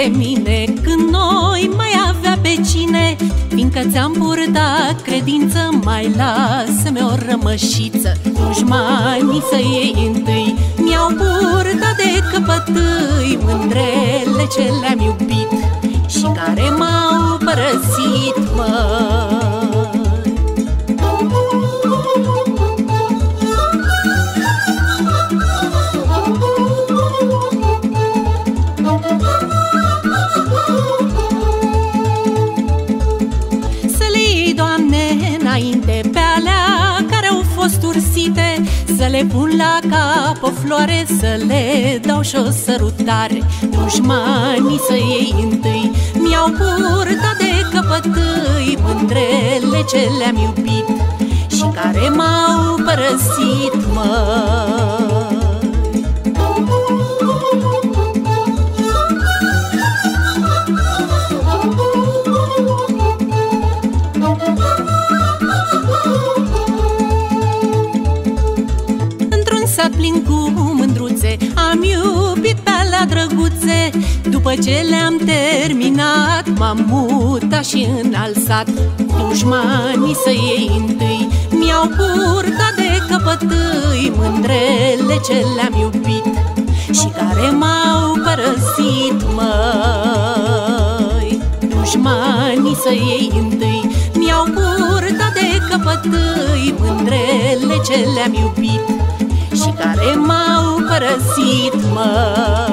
pe mine Când noi mai avea pe cine Fiindcă ți-am purtat credință Mai lasă-mi o rămășiță. Dușmanii să iei întâi Mi-au purtat de căpătâi Mândrele ce le-am iubit Și care m-au părăsit, mă ursite Să le pun la cap o floare Să le dau și o sărutare. Dușmanii să iei întâi Mi-au purtat de căpătâi Mândrele ce le-am iubit Și care m-au părăsit, măi sat plin cu mândruțe. Am iubit pe la drăguțe. După ce le-am terminat M-am mutat și înalsat Dușmanii să iei întâi Mi-au purtat de căpătâi Mândrele ce le-am iubit Și care m-au părăsit, măi. Dușmanii să iei întâi Mi-au purtat de căpătâi Mândrele ce le-am iubit și care m-au părăsit, mă